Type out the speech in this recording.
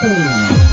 Boom.